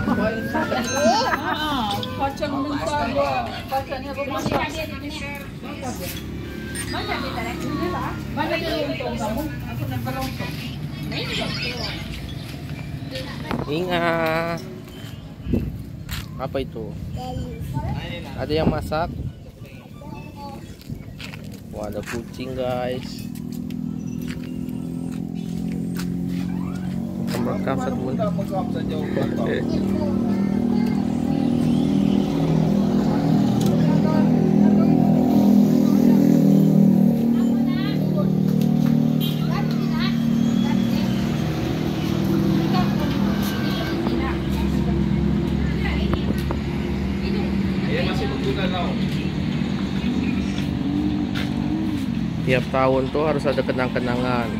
Ah, kacang mentah gua. Kacangnya gua masak. Mana dia lontong kamu? Aku nempel lontong. Inga. Apa itu? Ada yang masak? Wah, ada kucing, guys. Mereka teman. Tiap tahun tuh harus ada kenang-kenangan.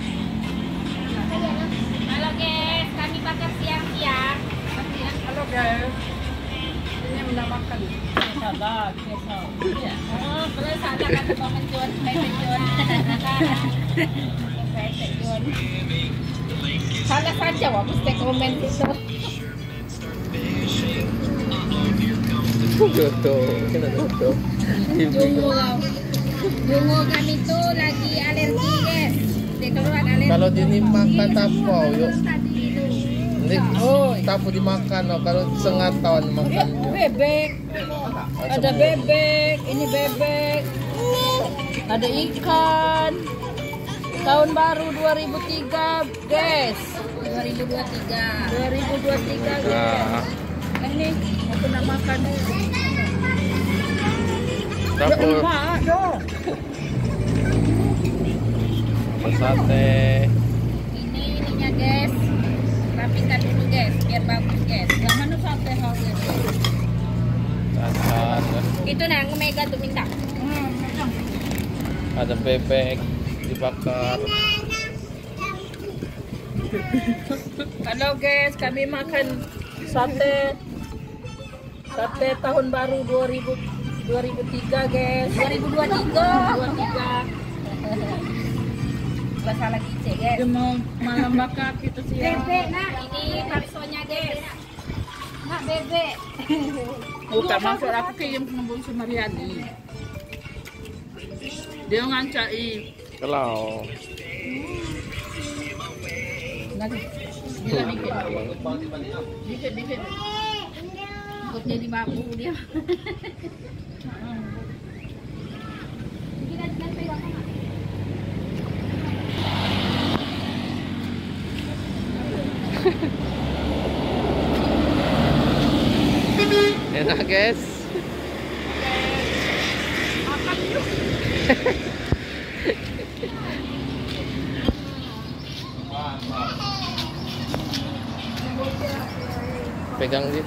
Ini menamakan kesal. Oh, boleh menjual, saya menjual. Saya menjual. Salah saja wah, mesti komen itu. Kena. Jungo, jungo lagi alergi guys. Dia keluar alergi. Kalau dimakan tapau, yuk. Tapu dimakan, oh. kalau setengah tahun makan. Bebek. Ada bebek, ini bebek. Ada ikan. Tahun baru 2003, guys. 2023. 2023 guys. Nah, Nah, ini aku nak makan. Mak, dong. sate. Ini ininya guys. Rapikan dulu guys, biar bagus guys. Yang mana sate. Itu nah, Mega tuh minta. Ada bebek dibakar. Halo guys, kami makan sate sate tahun baru 2000 2003 guys. 2023. 23. Lagi cek guys. Dia mau malam bakar kita siang. Bebek nak, ini baksonya guys. Nak bebek. Bukan maksud aku ke Bung Sumariani. Dia ngancai. Kalau Nanti. Bila dikit. Dikit, dikit. Ikutnya di mampu dia. guys. Pegang dia.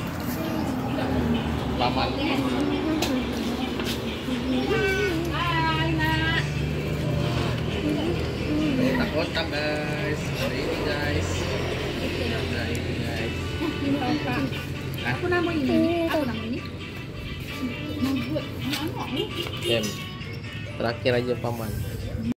Paman. Nak. Kotak-kotak guys. Hari ini guys. Nah ini guys. Aku nama ini. Jem. Terakhir aja paman.